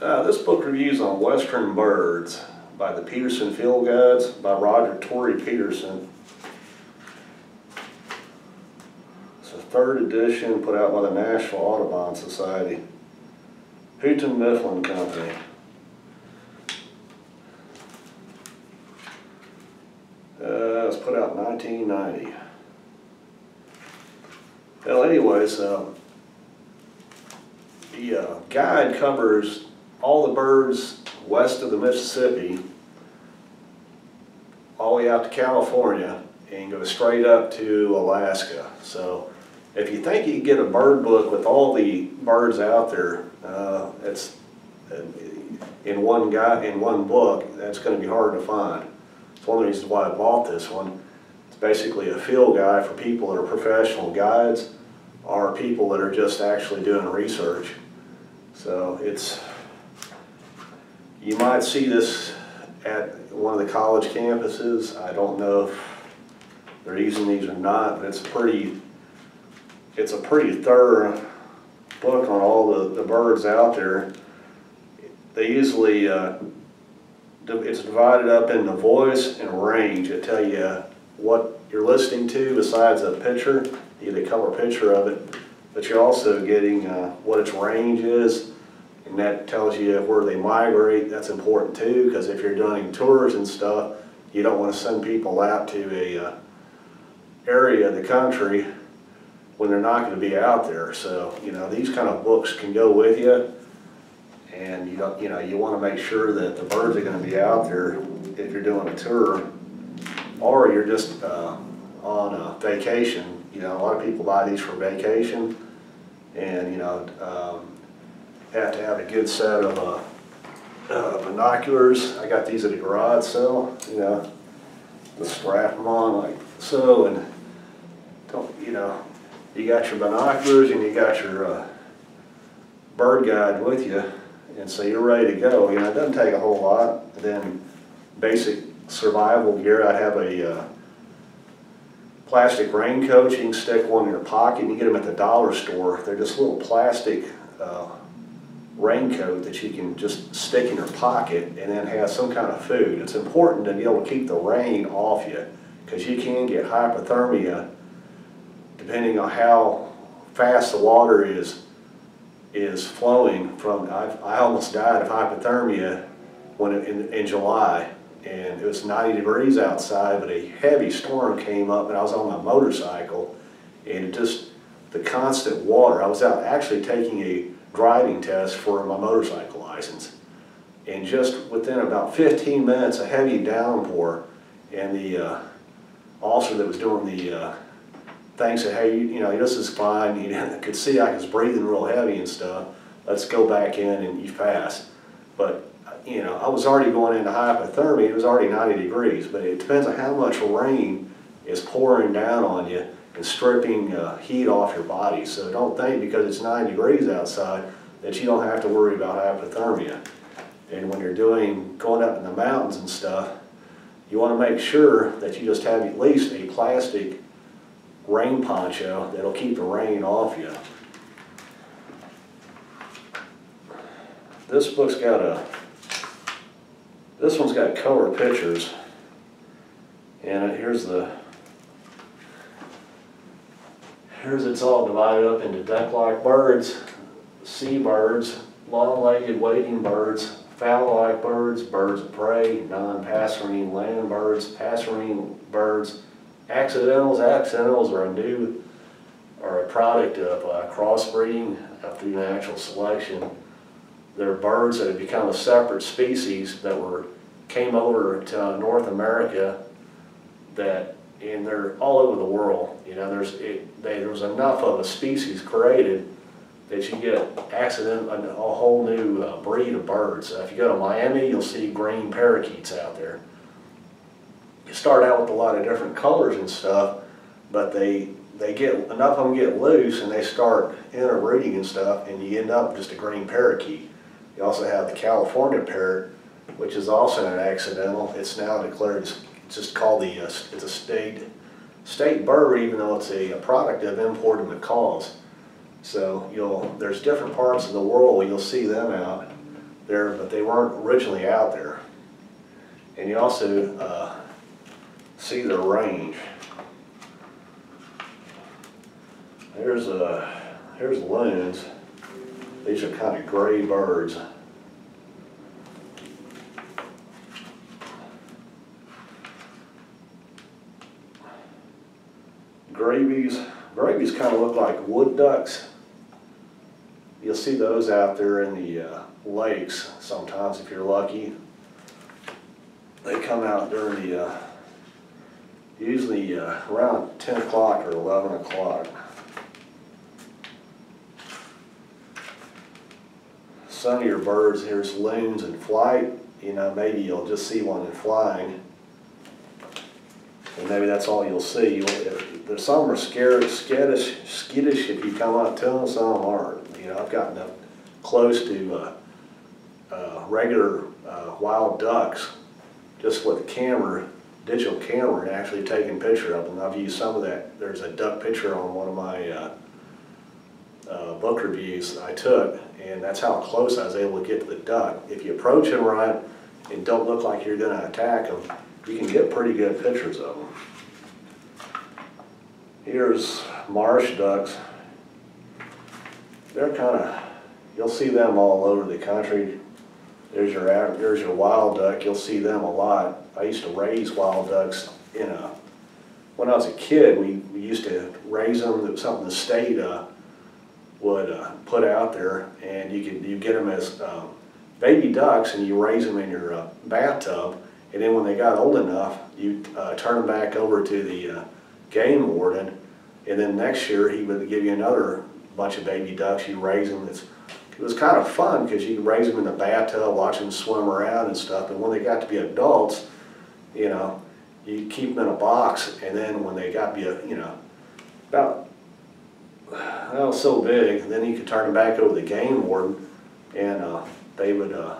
Uh, this book reviews on Western Birds by the Peterson Field Guides by Roger Tory Peterson. It's a third edition put out by the National Audubon Society. Houghton Mifflin Company. Uh, it was put out in 1990. Well, anyways, um, the uh, guide covers all the birds west of the Mississippi, all the way out to California, and go straight up to Alaska. So if you think you can get a bird book with all the birds out there, uh, it's in one guy in one book, that's going to be hard to find. It's one of the reasons why I bought this one. It's basically a field guide for people that are professional guides or people that are just actually doing research. So it's, you might see this at one of the college campuses. I don't know if they're using these or not, but it's pretty, it's a pretty thorough book on all the, the birds out there. They usually, uh, it's divided up into voice and range. It tell you what you're listening to besides a picture. You get a color picture of it, but you're also getting uh, what its range is, and that tells you where they migrate. That's important too, because if you're doing tours and stuff, you don't want to send people out to a uh, area of the country when they're not going to be out there. So, you know, these kind of books can go with you and you don't, you know, you want to make sure that the birds are going to be out there if you're doing a tour or you're just uh, on a vacation. You know, a lot of people buy these for vacation and, you know, um, have to have a good set of uh, uh, binoculars. I got these at a garage sale, you know, just strap them on like so and don't, you know, you got your binoculars and you got your uh, bird guide with you and so you're ready to go. You know, it doesn't take a whole lot. Then basic survival gear, I have a uh, plastic raincoat. You can stick one in your pocket. and You get them at the dollar store. They're just little plastic uh, raincoat that you can just stick in your pocket and then have some kind of food. It's important to be able to keep the rain off you because you can get hypothermia depending on how fast the water is is flowing from, I, I almost died of hypothermia when in, in July and it was 90 degrees outside but a heavy storm came up and I was on my motorcycle and it just the constant water I was out actually taking a driving test for my motorcycle license. And just within about 15 minutes a heavy downpour and the uh, officer that was doing the uh, thing said hey you, you know this is fine. You could see I was breathing real heavy and stuff. Let's go back in and you pass. But you know, I was already going into hypothermia, it was already 90 degrees, but it depends on how much rain is pouring down on you and stripping uh, heat off your body. So don't think because it's 90 degrees outside that you don't have to worry about hypothermia. And when you're doing, going up in the mountains and stuff, you want to make sure that you just have at least a plastic rain poncho that'll keep the rain off you. This book's got a this one's got color pictures. And here's the, here's it's all divided up into duck-like birds, seabirds, long-legged wading birds, fowl-like birds, birds of prey, non-passerine land birds, passerine birds, accidentals. Accidentals are a new, are a product of uh, crossbreeding uh, through natural selection. They're birds that have become a separate species that were came over to North America that and they're all over the world. You know, there's it, they, there's enough of a species created that you get accident a, a whole new uh, breed of birds. So if you go to Miami, you'll see green parakeets out there. You start out with a lot of different colors and stuff, but they they get enough of them get loose and they start interbreeding and stuff, and you end up just a green parakeet. You also have the California parrot, which is also an accidental. It's now declared, it's just called the, uh, it's a state state bird, even though it's a, a product of imported macaws. So you'll, there's different parts of the world where you'll see them out there, but they weren't originally out there. And you also uh, see their range. Here's a, here's loons. These are kind of gray birds. Gravies, gravies kind of look like wood ducks. You'll see those out there in the uh, lakes sometimes if you're lucky. They come out during the, uh, usually uh, around 10 o'clock or 11 o'clock. Some of your birds, there's loons in flight, you know, maybe you'll just see one in flying. And maybe that's all you'll see. You'll- some are scared, skittish, skittish if you come up to them, some aren't. You know, I've gotten up close to uh, uh, regular uh, wild ducks just with a camera, digital camera, and actually taking picture of them. I've used some of that. There's a duck picture on one of my uh, uh, book reviews I took, and that's how close I was able to get to the duck. If you approach him right and don't look like you're going to attack him, you can get pretty good pictures of them. Here's marsh ducks. They're kind of, you'll see them all over the country. There's your, there's your wild duck, you'll see them a lot. I used to raise wild ducks in a, when I was a kid, we, we used to raise them, that was something the state, uh, would, uh, put out there, and you could, you get them as, um, baby ducks, and you raise them in your uh, bathtub, and then when they got old enough, you, uh, turn them back over to the, uh, game warden, and then next year, he would give you another bunch of baby ducks, you raise them, it's, it was kind of fun because you could raise them in the bathtub, watch them swim around and stuff. And when they got to be adults, you know, you keep them in a box, and then when they got to be, a, you know, about well so big, then you could turn them back over to the game warden, and uh, they would uh,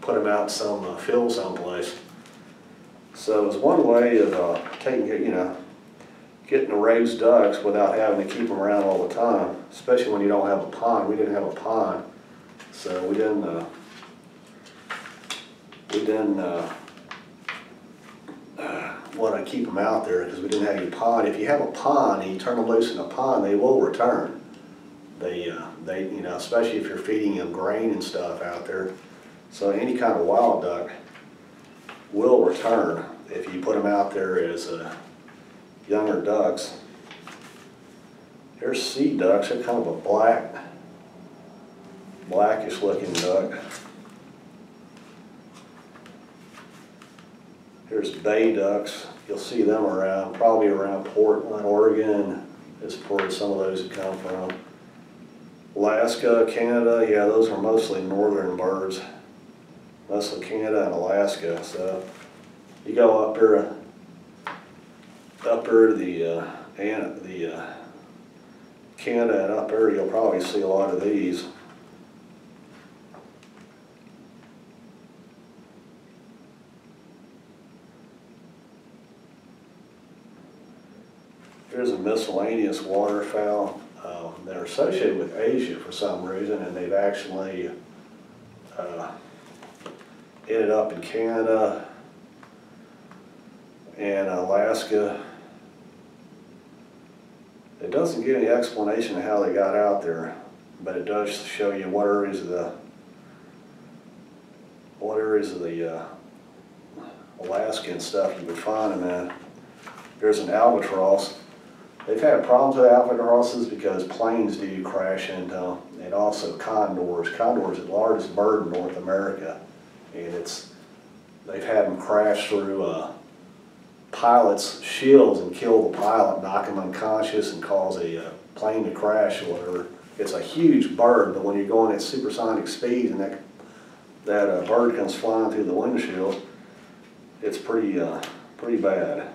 put them out some uh, field someplace. So it was one way of uh, taking, you know, getting to raise ducks without having to keep them around all the time, especially when you don't have a pond. We didn't have a pond, so we didn't, uh, we didn't, uh, uh, want to keep them out there because we didn't have any pond. If you have a pond and you turn them loose in a pond, they will return. They, uh, they, you know, especially if you're feeding them grain and stuff out there. So any kind of wild duck will return if you put them out there as, uh, younger ducks. Here's sea ducks, they're kind of a black, blackish looking duck. Here's bay ducks, you'll see them around, probably around Portland, Oregon is where some of those have come from. Alaska, Canada, yeah, those are mostly northern birds, mostly Canada and Alaska, so you go up there, up there to the, uh, and the, uh, Canada and upper, you'll probably see a lot of these. Here's a miscellaneous waterfowl. Um, they're associated with Asia for some reason, and they've actually uh, ended up in Canada and Alaska. It doesn't give any explanation of how they got out there, but it does show you what areas of the what areas of the uh, Alaska and stuff you would find them in. There's an albatross. They've had problems with albatrosses because planes do crash into them, and also condors. Condors are the largest bird in North America, and it's they've had them crash through uh, pilots' shields and kill the pilot, knock him unconscious, and cause a uh, plane to crash or whatever. It's a huge bird, but when you're going at supersonic speed and that that uh, bird comes flying through the windshield, it's pretty uh, pretty bad.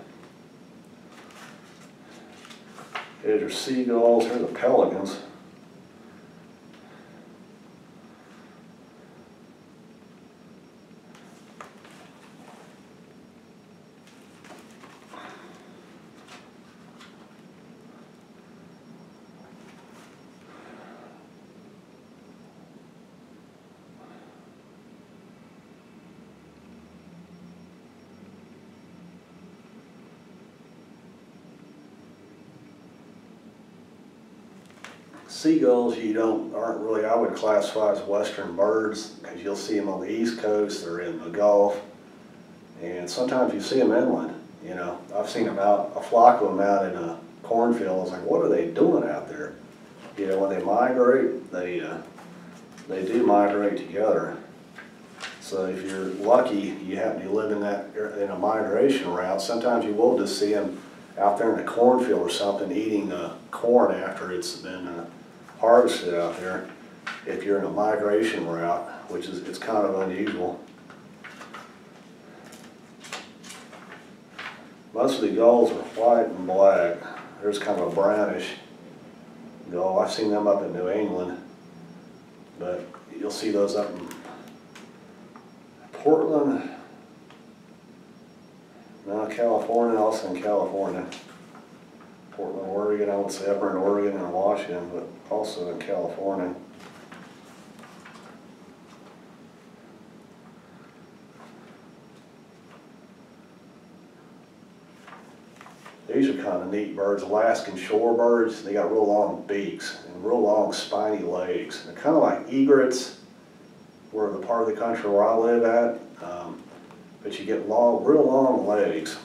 Here's your seagulls, here's the pelicans. Seagulls, you don't, aren't really, I would classify as western birds, because you'll see them on the east coast, or in the Gulf. And sometimes you see them inland, you know, I've seen them out, a flock of them out in a cornfield, I was like, what are they doing out there? You know, when they migrate, they, uh, they do migrate together. So if you're lucky, you happen to live in that, in a migration route, sometimes you will just see them out there in a cornfield or something, eating uh, corn after it's been uh, harvested out there. If you're in a migration route, which is, it's kind of unusual. Most of the gulls are white and black. There's kind of a brownish gull. I've seen them up in New England, but you'll see those up in Portland, no, California, also in California. Portland, Oregon, I would say upper in Oregon and Washington, but also in California. These are kind of neat birds, Alaskan shorebirds. They got real long beaks and real long spiny legs. They're kind of like egrets, where the part of the country where I live at. Um, but you get long, real long legs.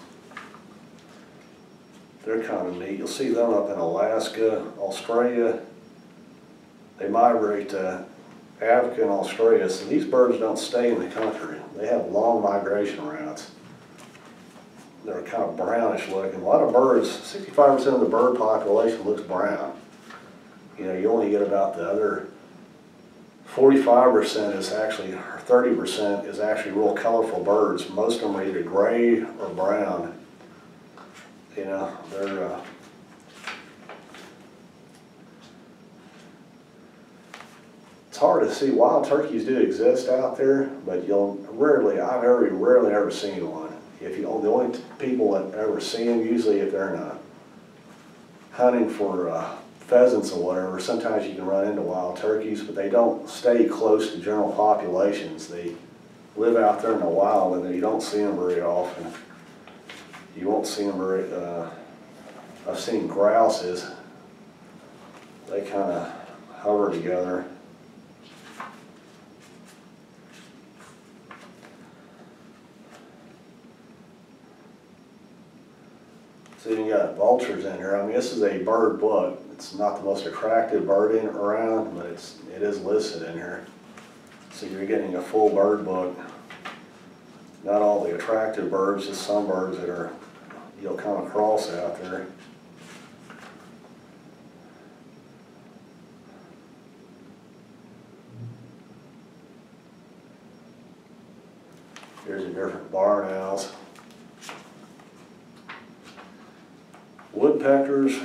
They're kind of neat. You'll see them up in Alaska, Australia. They migrate to Africa and Australia, so these birds don't stay in the country. They have long migration routes. They're kind of brownish looking. A lot of birds, 65% of the bird population looks brown. You know, you only get about the other 45% is actually, or 30% is actually real colorful birds. Most of them are either gray or brown. You know, they're, uh, hard to see. Wild turkeys do exist out there, but you'll rarely, I've very rarely ever seen one. If you, the only people that ever see them, usually if they're not hunting for uh, pheasants or whatever, sometimes you can run into wild turkeys, but they don't stay close to general populations. They live out there in the wild and you don't see them very often. You won't see them very, uh, I've seen grouses. They kind of hover together. So you got vultures in here. I mean, this is a bird book. It's not the most attractive bird in around, but it's it is listed in here. So you're getting a full bird book. Not all the attractive birds, just some birds that are you'll come across out there. Here's a different barn owls. Woodpeckers.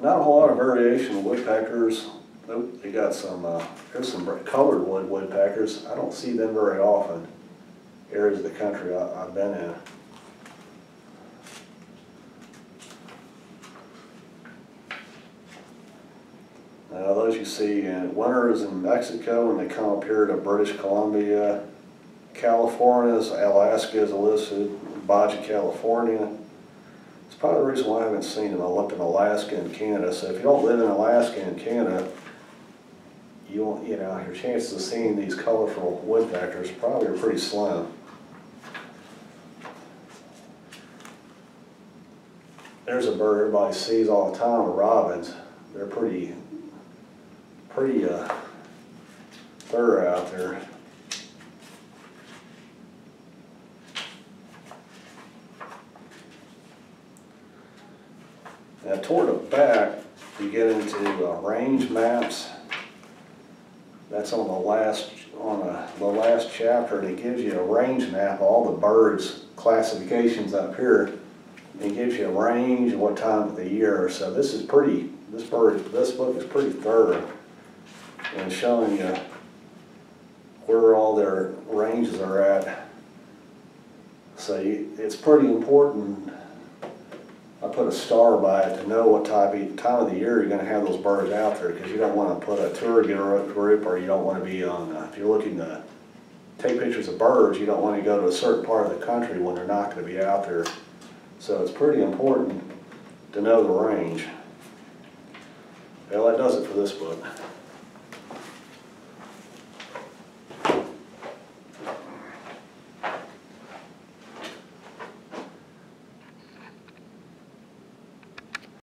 Not a whole lot of variation in woodpeckers. Nope, they got some, uh, there's some colored wood woodpeckers. I don't see them very often. Areas of the country I, I've been in. Now those you see in winters in Mexico and they come up here to British Columbia, California, Alaska is listed, Baja California. It's probably the reason why I haven't seen them. I looked in Alaska and Canada. So if you don't live in Alaska and Canada, you won't, you know, your chances of seeing these colorful woodpeckers probably are pretty slim. There's a bird everybody sees all the time, robins. They're pretty, pretty uh, thorough out there. Now toward the back, you get into uh, range maps. That's on the last on a, the last chapter, and it gives you a range map, all the birds classifications up here. It gives you a range what time of the year. So this is pretty. This bird, this book is pretty thorough in showing you where all their ranges are at. So you, it's pretty important I put a star by it to know what type of, time of the year you're gonna have those birds out there, because you don't wanna put a tour group, or you don't wanna be on, uh, if you're looking to take pictures of birds, you don't wanna go to a certain part of the country when they're not gonna be out there. So it's pretty important to know the range. Well, that does it for this book.